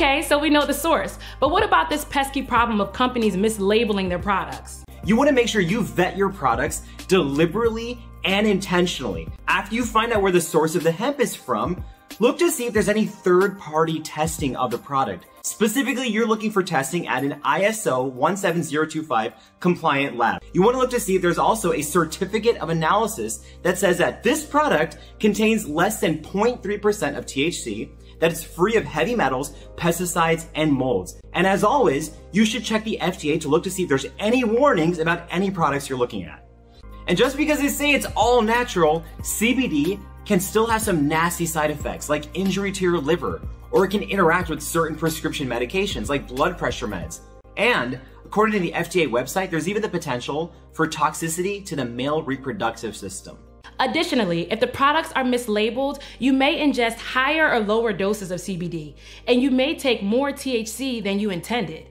Okay, so we know the source. But what about this pesky problem of companies mislabeling their products? You want to make sure you vet your products deliberately and intentionally. After you find out where the source of the hemp is from, look to see if there's any third-party testing of the product. Specifically, you're looking for testing at an ISO 17025 compliant lab. You want to look to see if there's also a certificate of analysis that says that this product contains less than 0.3% of THC, that it's free of heavy metals, pesticides, and molds. And as always, you should check the FDA to look to see if there's any warnings about any products you're looking at. And just because they say it's all natural, CBD can still have some nasty side effects like injury to your liver, or it can interact with certain prescription medications like blood pressure meds. And according to the FDA website, there's even the potential for toxicity to the male reproductive system. Additionally, if the products are mislabeled, you may ingest higher or lower doses of CBD, and you may take more THC than you intended.